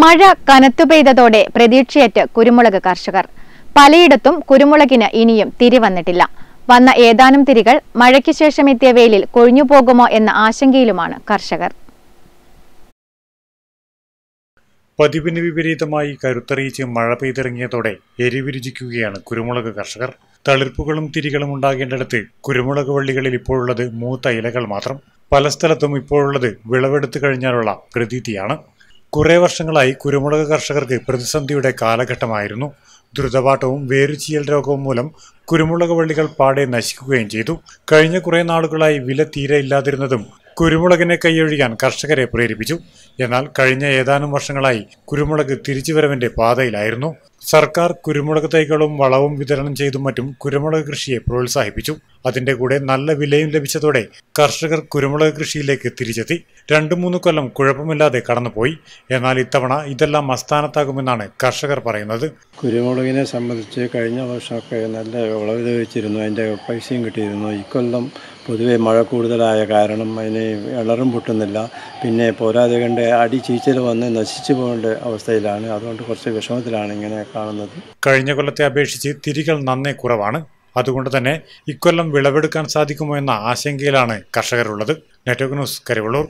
മഴ കനത്തു പെയ്തതോടെ പ്രതീക്ഷയറ്റ് കുരുമുളക് കർഷകർ. പലയിടത്തും കുരുമുളകിന് ഇനിയും തിരി വന്നിട്ടില്ല. വന്ന ഏതാനും തിരികൾ മഴയ്ക്ക് ശേഷം എത്തിയ വെയിലിൽ കൊഴിഞ്ഞുപോകുമോ എന്ന ആശങ്കയിലുമാണ് കർഷകർ. പതിവിന് വിപരീതമായി കരുത്തറിയിച്ച് മഴ പെയ്തിറങ്ങിയതോടെ എരിവിരുചിക്കുകയാണ് കുരുമുളക് കർഷകർ. തളിർപ്പുകളും തിരികളും ഉണ്ടാകേണ്ടിടത്ത് കുരുമുളക് വള്ളികളിൽ ഇപ്പോഴുള്ളത് മൂത്ത ഇലകൾ മാത്രം. പല സ്ഥലത്തും ഇപ്പോഴുള്ളത് വിളവെടുത്തു കഴിഞ്ഞാലുള്ള പ്രതീതിയാണ്. കുറെ വർഷങ്ങളായി കുരുമുളക് കർഷകർക്ക് പ്രതിസന്ധിയുടെ കാലഘട്ടമായിരുന്നു. ദ്രുതപാട്ടവും വേരുചീയൽ രോഗവും മൂലം കുരുമുളക് വള്ളികൾ പാടെ നശിക്കുകയും ചെയ്തു. കഴിഞ്ഞ കുറേ നാളുകളായി വില തീരെ ഇല്ലാതിരുന്നതും കുരുമുളകിനെ കൈയൊഴിയാൻ കർഷകരെ പ്രേരിപ്പിച്ചു. എന്നാൽ കഴിഞ്ഞ ഏതാനും വർഷങ്ങളായി കുരുമുളക് തിരിച്ചുവരവിന്റെ പാതയിലായിരുന്നു. സർക്കാർ കുരുമുളക് തൈകളും വളവും വിതരണം ചെയ്തും മറ്റും കുരുമുളക് കൃഷിയെ പ്രോത്സാഹിപ്പിച്ചു. അതിന്റെ കൂടെ നല്ല വിലയും ലഭിച്ചതോടെ കർഷകർ കുരുമുളക് കൃഷിയിലേക്ക് തിരിച്ചെത്തി. രണ്ടു മൂന്ന് കൊല്ലം കുഴപ്പമില്ലാതെ കടന്നുപോയി. എന്നാൽ ഇത്തവണ ഇതെല്ലാം അസ്ഥാനത്താകുമെന്നാണ് കർഷകർ പറയുന്നത്. കുരുമുളകിനെ സംബന്ധിച്ച് കഴിഞ്ഞ വർഷമൊക്കെ നല്ല വിളവ് ലഭിച്ചിരുന്നു. അതിന്റെ പൈസയും കിട്ടിയിരുന്നു. ഇക്കൊല്ലം പൊതുവെ മഴ കൂടുതലായ കാരണം അതിന് ഇളറും പൊട്ടുന്നില്ല. പിന്നെ പോരാതെ കണ്ട് അടി ചീച്ചൽ വന്ന് നശിച്ചു പോകേണ്ട അവസ്ഥയിലാണ്. അതുകൊണ്ട് കുറച്ച് വിഷമത്തിലാണ് ഇങ്ങനെ കാണുന്നത്. കഴിഞ്ഞ കൊല്ലത്തെ അപേക്ഷിച്ച് തിരികൾ നന്നേ കുറവാണ്. അതുകൊണ്ട് തന്നെ ഇക്കൊല്ലം വിളവെടുക്കാൻ സാധിക്കുമോ എന്ന ആശങ്കയിലാണ് കർഷകരുള്ളത്. Network news Karivellur.